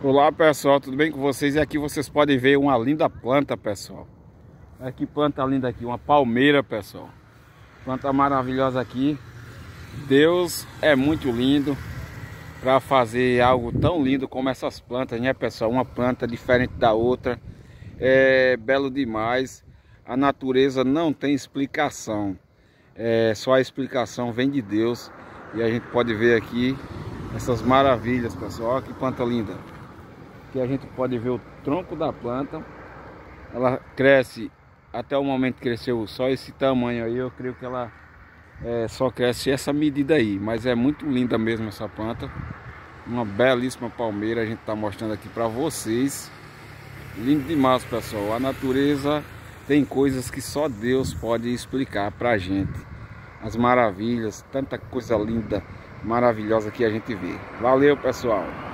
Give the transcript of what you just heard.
Olá pessoal, tudo bem com vocês? E aqui vocês podem ver uma linda planta pessoal. Olha que planta linda aqui, uma palmeira pessoal. Planta maravilhosa aqui. Deus é muito lindo Para fazer algo tão lindo como essas plantas, né pessoal? Uma planta diferente da outra É belo demais. A natureza não tem explicação. É, Só a explicação vem de Deus. E a gente pode ver aqui essas maravilhas pessoal. Olha que planta linda que a gente pode ver o tronco da planta. Ela cresce, até o momento cresceu só esse tamanho aí, eu creio que ela é, só cresce essa medida aí. Mas é muito linda mesmo essa planta. Uma belíssima palmeira, a gente está mostrando aqui para vocês. Lindo demais, pessoal. A natureza tem coisas que só Deus pode explicar para a gente. As maravilhas, tanta coisa linda, maravilhosa que a gente vê. Valeu, pessoal!